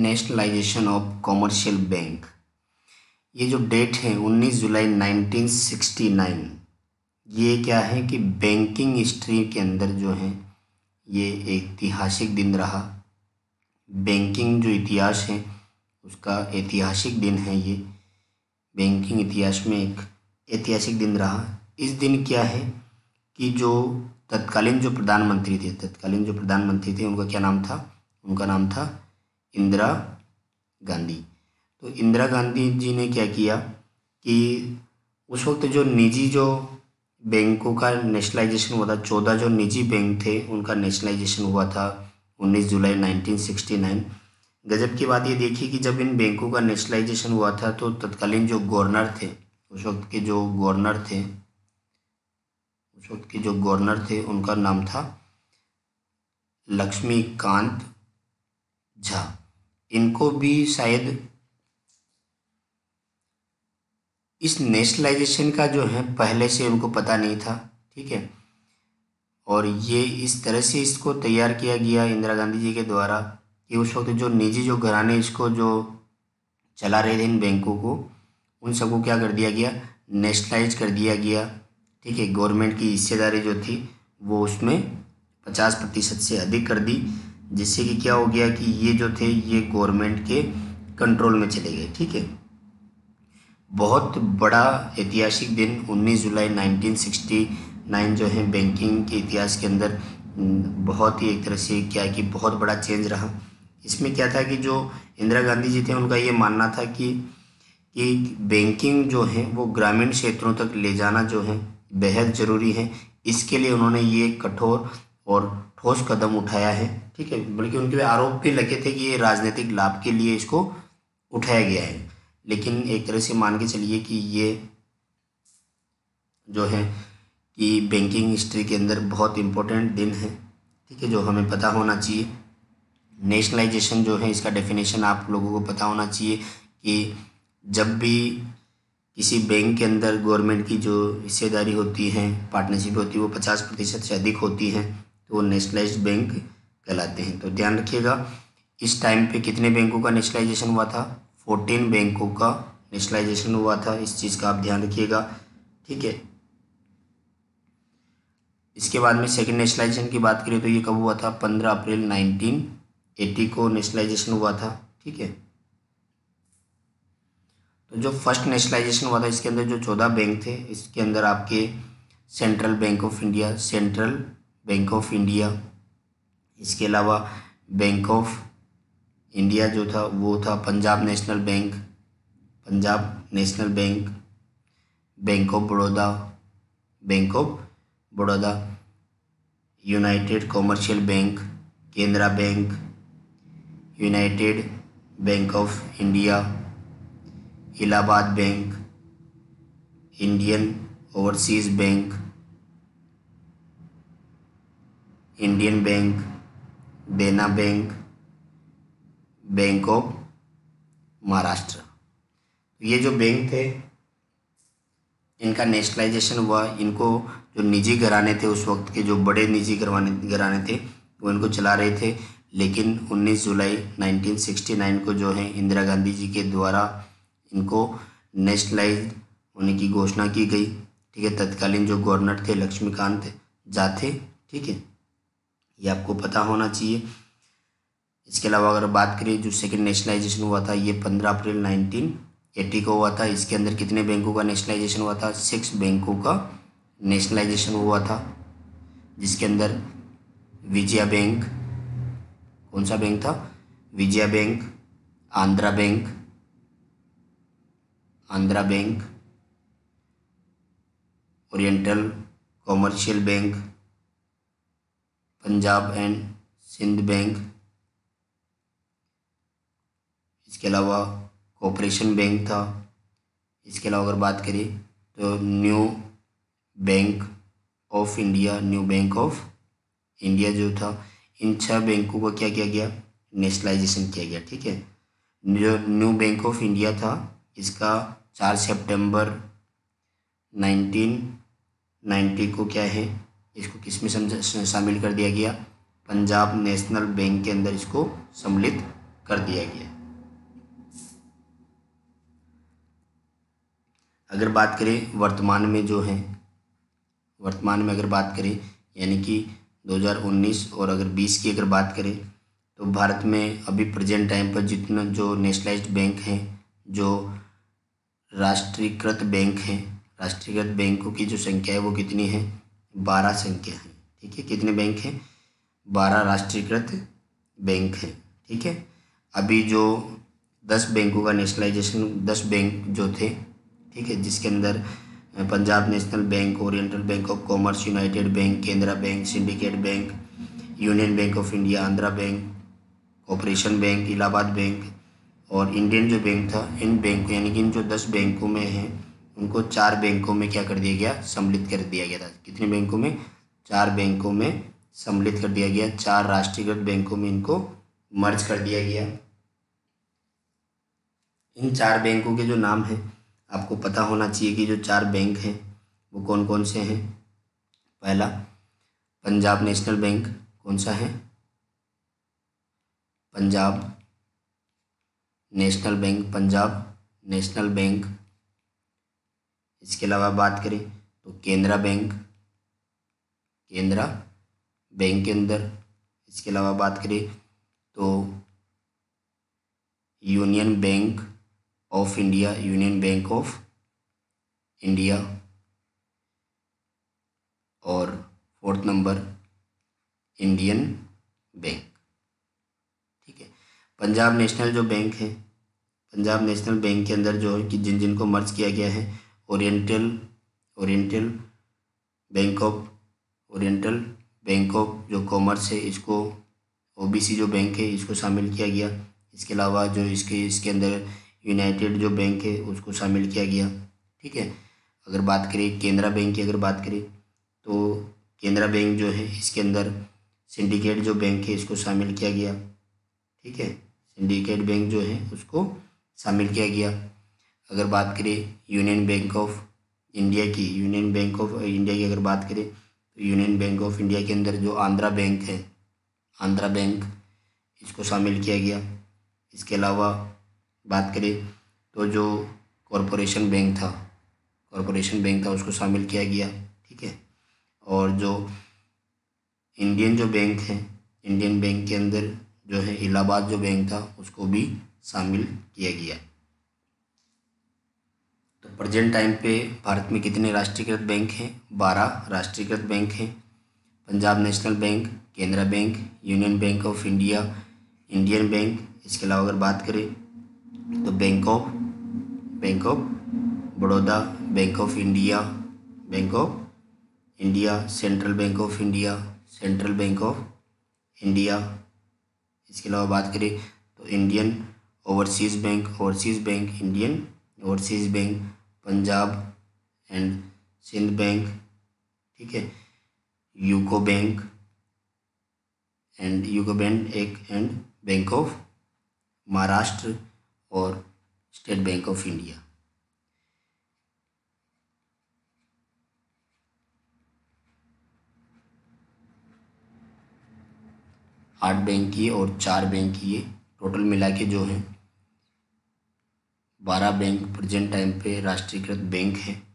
Nationalisation of commercial bank. ये जो date है 19 जुलाई 1969 ये क्या है कि बैंकिंग हिस्ट्री के अंदर जो है, ये ऐतिहासिक दिन रहा। बैंकिंग जो इतिहास है, उसका ऐतिहासिक दिन है ये। बैंकिंग इतिहास में एक ऐतिहासिक दिन रहा। इस दिन क्या है कि जो तत्कालीन जो प्रधानमंत्री थे, तत्कालीन जो प्रधानमंत्री थे, उनका क्या नाम था? उनका नाम था इंदिरा गांधी। तो इंदिरा गांधी जी ने क्या किया कि उस वक्त जो निजी जो बैंकों का नेशनलाइजेशन हुआ था, चौदह जो निजी बैंक थे, उनका नेशनलाइजेशन हुआ था उन्नीस जुलाई 1969 गजब की बात ये देखी कि जब इन बैंकों का नेशनलाइजेशन हुआ था तो तत्कालीन जो गवर्नर थे, उस वक्त के जो गवर्नर थे, उस वक्त के जो गवर्नर थे, उनका नाम था लक्ष्मीकांत झा। इनको भी शायद इस नेशनलाइजेशन का जो है, पहले से उनको पता नहीं था, ठीक है? और ये इस तरह से इसको तैयार किया गया इंदिरा गांधी जी के द्वारा कि उस वक्त जो निजी जो घराने इसको जो चला रहे थे इन बैंकों को, उन सबको क्या कर दिया गया? नेशनलाइज कर दिया गया, ठीक है? गवर्नमेंट की हिस्सेदारी जो थी, वो उसमें पचास प्रतिशत से अधिक कर दी। जिससे कि क्या हो गया कि ये जो थे, ये गवर्नमेंट के कंट्रोल में चले गए, ठीक है? बहुत बड़ा ऐतिहासिक दिन 19 जुलाई 1969 जो है बैंकिंग के इतिहास के अंदर बहुत ही एक तरह से क्या कि बहुत बड़ा चेंज रहा। इसमें क्या था कि जो इंदिरा गांधी जी थे, उनका ये मानना था कि कि बैंकिंग जो है, वो ग्रामीण क्षेत्रों तक ले जाना जो है, बेहद ज़रूरी है। इसके लिए उन्होंने ये कठोर और ठोस कदम उठाया है, ठीक है? बल्कि उनके आरोप भी लगे थे कि ये राजनीतिक लाभ के लिए इसको उठाया गया है। लेकिन एक तरह से मान के चलिए कि ये जो है कि बैंकिंग हिस्ट्री के अंदर बहुत इम्पोर्टेंट दिन है, ठीक है? जो हमें पता होना चाहिए। नेशनलाइजेशन जो है, इसका डेफिनेशन आप लोगों को पता होना चाहिए कि जब भी किसी बैंक के अंदर गवर्नमेंट की जो हिस्सेदारी होती है पार्टनरशिप होती है, वो पचास प्रतिशत से अधिक होती है तो वो नेशनलाइज्ड बैंक कहलाते हैं। तो ध्यान रखिएगा, इस टाइम पे कितने बैंकों का नेशनलाइजेशन हुआ था? फोर्टीन बैंकों का नेशनलाइजेशन हुआ था। इस चीज़ का आप ध्यान रखिएगा, ठीक है? इसके बाद में सेकेंड नेशनलाइजेशन की बात करें तो ये कब हुआ था? पंद्रह अप्रैल नाइनटीन एटी को नेशनलाइजेशन हुआ था, ठीक है? तो जो फ़र्स्ट नेशनलाइजेशन हुआ था, इसके अंदर जो चौदह बैंक थे, इसके अंदर आपके Central Bank of India, Central Bank of India इसके अलावा बैंक ऑफ़ इंडिया जो था, वो था Punjab National Bank, Punjab National Bank Bank of Baroda Bank of Baroda United Commercial Bank Canara Bank United Bank of India Allahabad Bank Indian Overseas Bank Indian Bank Dena Bank Bank of Maharashtra ये जो bank थे, इनका nationalisation हुआ। इनको जो निजी घराने थे, उस वक्त के जो बड़े निजी घराने घराने थे, वो इनको चला रहे थे। लेकिन 19 जुलाई 1969 को जो है, इंदिरा गांधी जी के द्वारा इनको नेशनलाइज होने की घोषणा की गई। ठीक है, तत्कालीन जो गवर्नर थे, लक्ष्मीकांत थे ठीक है? ये आपको पता होना चाहिए। इसके अलावा अगर बात करें, जो सेकेंड नेशनलाइजेशन हुआ था, ये पंद्रह अप्रैल नाइनटीन एट्टी को हुआ था। इसके अंदर कितने बैंकों का नेशनलाइजेशन हुआ था? सिक्स बैंकों का नेशनलाइजेशन हुआ था, जिसके अंदर विजया बैंक, कौन सा बैंक था? Vijaya Bank, Andhra Bank Andhra Bank, Oriental Commercial Bank Punjab and Sind Bank. इसके अलावा कोऑपरेशन बैंक था। इसके अलावा अगर बात करें तो new Bank of India, new Bank of India जो था, इन छह बैंकों को क्या किया गया? नेशनलाइजेशन किया गया, ठीक है? जो न्यू बैंक ऑफ़ इंडिया था, इसका चार सितंबर नाइनटीन नाइन्टी को क्या है? इसको किसमें शामिल कर दिया गया? पंजाब नेशनल बैंक के अंदर इसको सम्मिलित कर दिया गया। अगर बात करें वर्तमान में जो है, वर्तमान में अगर बात करें, यानी कि 2019 और अगर 20 की अगर बात करें तो भारत में अभी प्रेजेंट टाइम पर जितना जो नेशनलाइज्ड बैंक हैं, जो राष्ट्रीयकृत बैंक हैं, राष्ट्रीयकृत बैंकों की जो संख्या है वो कितनी है? बारह संख्या है, ठीक है? कितने बैंक हैं? बारह राष्ट्रीयकृत बैंक हैं, ठीक है? अभी जो दस बैंकों का नेशनलाइजेशन दस बैंक जो थे, ठीक है? जिसके अंदर Punjab National Bank, Oriental Bank of Commerce, United Bank Canara Bank, Syndicate Bank, Union Bank of India, Andhra Bank operation bank, Allahabad bank और इंडियन जो बैंक था, इन बैंक, यानी कि इन जो दस बैंकों में हैं उनको चार बैंकों में क्या कर दिया गया? सम्मिलित कर दिया गया था। कितने बैंकों में? चार बैंकों में सम्मिलित कर दिया गया। चार राष्ट्रीयकृत बैंकों में इनको मर्ज कर दिया गया। इन चार बैंकों के जो नाम हैं, आपको पता होना चाहिए कि जो चार बैंक हैं, वो कौन कौन से हैं? पहला, पंजाब नेशनल बैंक कौन सा है? Punjab National Bank, Punjab National Bank इसके अलावा बात करें तो केंद्रा बैंक केंद्रा बैंक के अंदर इसके अलावा बात करें तो Union Bank of India, Union Bank of India और फोर्थ नंबर इंडियन बैंक। ठीक है, पंजाब नेशनल जो बैंक है, पंजाब नेशनल बैंक के अंदर जो है कि जिन जिन को मर्ज किया गया है Oriental Oriental Bank of Oriental Bank of जो कॉमर्स है, इसको ओबीसी जो बैंक है, इसको शामिल किया गया। इसके अलावा जो इसके इसके अंदर यूनाइटेड जो बैंक है, उसको शामिल किया गया। ठीक है? अगर बात करें केनरा बैंक की अगर बात करें तो केनरा बैंक जो है, इसके अंदर सिंडिकेट जो बैंक है, इसको शामिल किया गया। ठीक है? सिंडिकेट बैंक जो है, उसको शामिल किया गया। अगर बात करें यूनियन बैंक ऑफ़ इंडिया की, यूनियन बैंक ऑफ़ इंडिया की अगर बात करें तो यूनियन बैंक ऑफ़ इंडिया के अंदर जो आंध्रा बैंक है, आंध्रा बैंक, इसको शामिल किया गया। इसके अलावा बात करें तो जो कॉरपोरेशन बैंक था, कॉरपोरेशन बैंक था, उसको शामिल किया गया, ठीक है? और जो इंडियन जो बैंक है, इंडियन बैंक के अंदर जो है इलाहाबाद जो बैंक था, उसको भी शामिल किया गया। तो प्रेजेंट टाइम पे भारत में कितने राष्ट्रीयकृत बैंक हैं? बारह राष्ट्रीयकृत बैंक हैं। Punjab National Bank Canara Bank Union Bank of India Indian Bank इसके अलावा अगर बात करें तो Bank of Bank of Baroda Bank of India Bank of India Central Bank of India Central Bank of India इसके अलावा बात करें तो Indian Overseas Bank Overseas Bank Indian Overseas Bank Punjab and Sindh Bank, ठीक है? UCO Bank and UCO Bank एक and Bank of Maharashtra और state Bank of India. आठ बैंक की और चार बैंक की ये टोटल मिला के जो है बारह बैंक प्रेजेंट टाइम पे राष्ट्रीयकृत बैंक है।